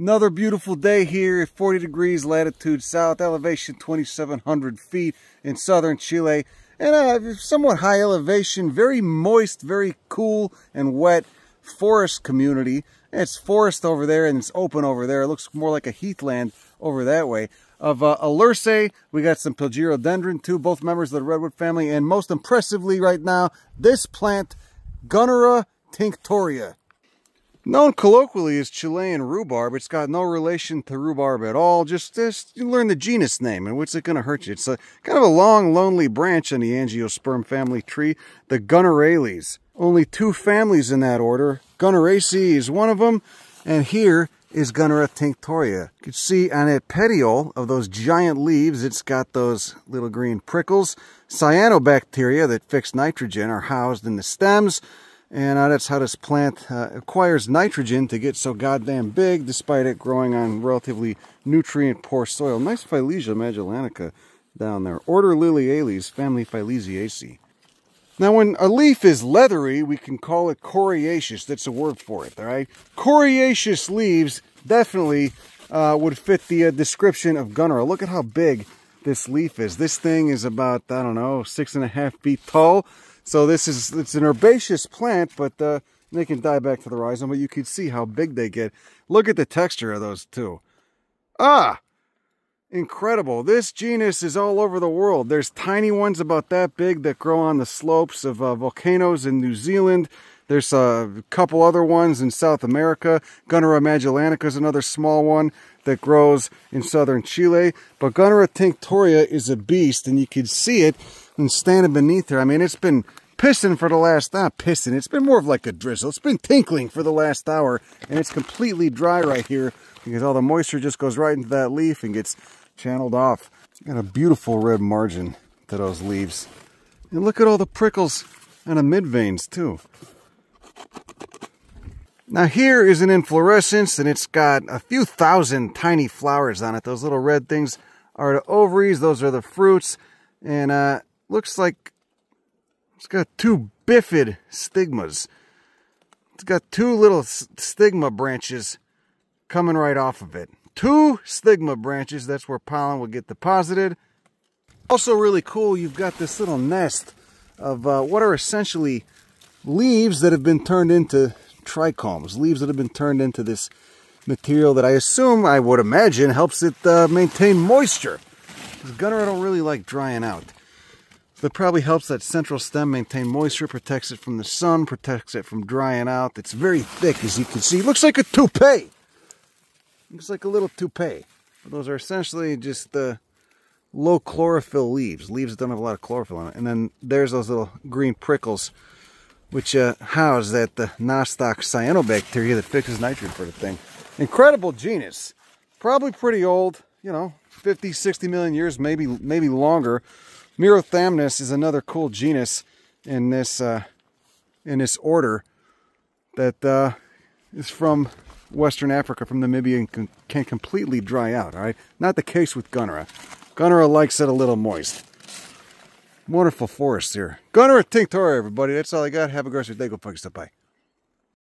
Another beautiful day here, at 40 degrees latitude south, elevation 2,700 feet in southern Chile. And a somewhat high elevation, very moist, very cool and wet forest community. It's forest over there and it's open over there. It looks more like a heathland over that way. Of uh, Alerce, we got some Pilgerodendron too, both members of the redwood family. And most impressively right now, this plant, Gunnera tinctoria. Known colloquially as Chilean rhubarb, it's got no relation to rhubarb at all. Just, just you learn the genus name, and what's it going to hurt you? It's a kind of a long, lonely branch in the angiosperm family tree, the Gunnerales. Only two families in that order. Gunneraceae is one of them, and here is Gunnera tinctoria. You can see on a petiole of those giant leaves, it's got those little green prickles. Cyanobacteria that fix nitrogen are housed in the stems. And uh, that's how this plant uh, acquires nitrogen to get so goddamn big, despite it growing on relatively nutrient-poor soil. Nice Philesia magellanica down there. Order Liliales, family Philesiaceae. Now, when a leaf is leathery, we can call it coriaceous. That's a word for it, all right? Coriaceous leaves definitely uh, would fit the uh, description of Gunnera. Look at how big this leaf is. This thing is about, I don't know, six and a half feet tall. So this is, it's an herbaceous plant, but uh, they can die back to the rhizome, but you can see how big they get. Look at the texture of those two. Ah, incredible. This genus is all over the world. There's tiny ones about that big that grow on the slopes of uh, volcanoes in New Zealand. There's a couple other ones in South America. Gunnera magellanica is another small one that grows in southern Chile. But Gunnera tinctoria is a beast, and you can see it and standing beneath her. I mean, it's been pissing for the last, not pissing, it's been more of like a drizzle. It's been tinkling for the last hour, and it's completely dry right here because all the moisture just goes right into that leaf and gets channeled off. Got a beautiful red margin to those leaves. And look at all the prickles and the mid veins too. Now here is an inflorescence and it's got a few thousand tiny flowers on it. Those little red things are the ovaries, those are the fruits. And uh, looks like it's got two bifid stigmas. It's got two little stigma branches coming right off of it. Two stigma branches, that's where pollen will get deposited. Also really cool, you've got this little nest of uh, what are essentially leaves that have been turned into trichomes. Leaves that have been turned into this material that I assume, I would imagine, helps it uh, maintain moisture. Because Gunnera don't really like drying out. So that probably helps that central stem maintain moisture, protects it from the sun, protects it from drying out. It's very thick, as you can see. It looks like a toupee. Looks like a little toupee. Those are essentially just the low chlorophyll leaves. Leaves that don't have a lot of chlorophyll in it. And then there's those little green prickles, which uh, house that the nostoc cyanobacteria that fixes nitrogen for the thing. Incredible genus. Probably pretty old, you know, 50, 60 million years, maybe maybe longer. Myrothamnus is another cool genus in this uh, in this order that uh, is from Western Africa, from Namibia, and can, can completely dry out. All right, not the case with Gunnera. Gunnera likes it a little moist. Wonderful forest here. Gunnera tinctoria, everybody. That's all I got. Have a great day. Go fuck yourself. Bye.